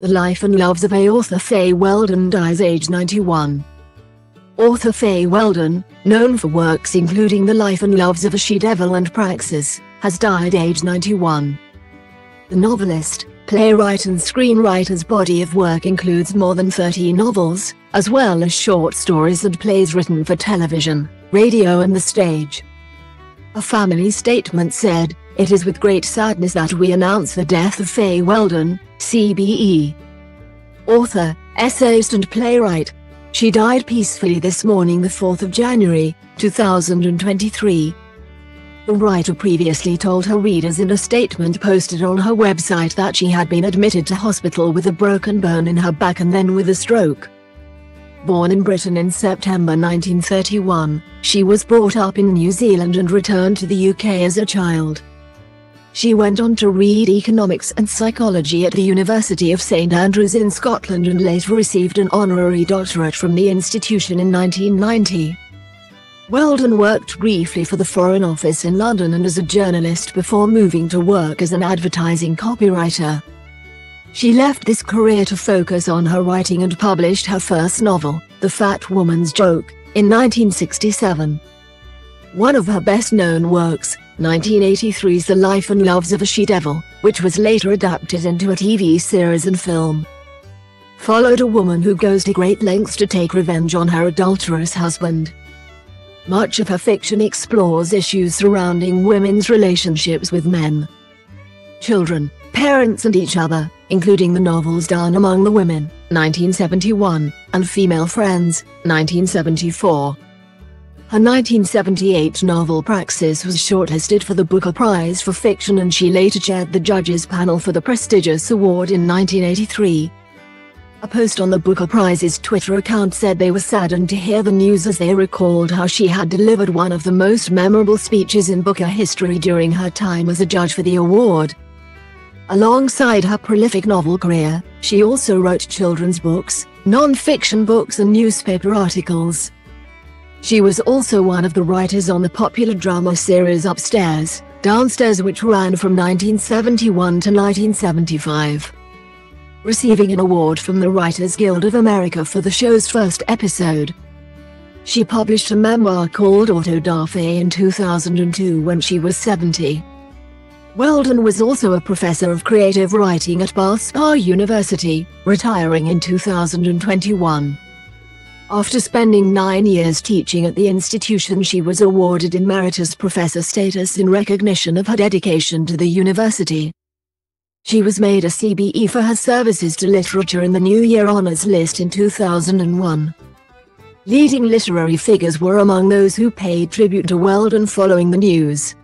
The Life and Loves of A. Author Fay Weldon dies age 91. Author Fay Weldon, known for works including The Life and Loves of a She-Devil and Praxis, has died age 91. The novelist, playwright and screenwriter's body of work includes more than 30 novels, as well as short stories and plays written for television, radio and the stage. A family statement said, It is with great sadness that we announce the death of Fay Weldon, CBE. Author, essayist and playwright. She died peacefully this morning the 4th of January, 2023. The writer previously told her readers in a statement posted on her website that she had been admitted to hospital with a broken bone in her back and then with a stroke. Born in Britain in September 1931, she was brought up in New Zealand and returned to the UK as a child. She went on to read economics and psychology at the University of St Andrews in Scotland and later received an honorary doctorate from the institution in 1990. Weldon worked briefly for the Foreign Office in London and as a journalist before moving to work as an advertising copywriter. She left this career to focus on her writing and published her first novel, The Fat Woman's Joke, in 1967. One of her best-known works, 1983's The Life and Loves of a She-Devil, which was later adapted into a TV series and film. Followed a woman who goes to great lengths to take revenge on her adulterous husband. Much of her fiction explores issues surrounding women's relationships with men, children, parents and each other, including the novels Down Among the Women, 1971, and Female Friends, 1974. Her 1978 novel Praxis was shortlisted for the Booker Prize for Fiction and she later chaired the judges panel for the prestigious award in 1983. A post on the Booker Prize's Twitter account said they were saddened to hear the news as they recalled how she had delivered one of the most memorable speeches in Booker history during her time as a judge for the award. Alongside her prolific novel career, she also wrote children's books, non-fiction books and newspaper articles. She was also one of the writers on the popular drama series Upstairs, Downstairs which ran from 1971 to 1975. Receiving an award from the Writers Guild of America for the show's first episode. She published a memoir called Auto da Fay in 2002 when she was 70. Weldon was also a professor of creative writing at Bath Spa University, retiring in 2021. After spending nine years teaching at the institution she was awarded Emeritus Professor status in recognition of her dedication to the university. She was made a CBE for her services to literature in the New Year Honours List in 2001. Leading literary figures were among those who paid tribute to Weldon following the news,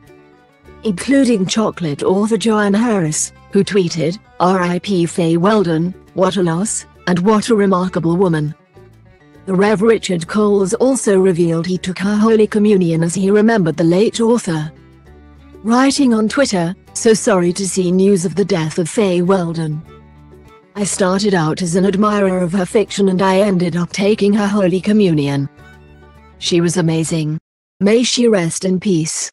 including Chocolat author Joanne Harris, who tweeted, R.I.P. Fay Weldon, what a loss, and what a remarkable woman. The Rev. Richard Coles also revealed he took her Holy Communion as he remembered the late author. Writing on Twitter, so sorry to see news of the death of Fay Weldon. I started out as an admirer of her fiction and I ended up taking her Holy Communion. She was amazing. May she rest in peace.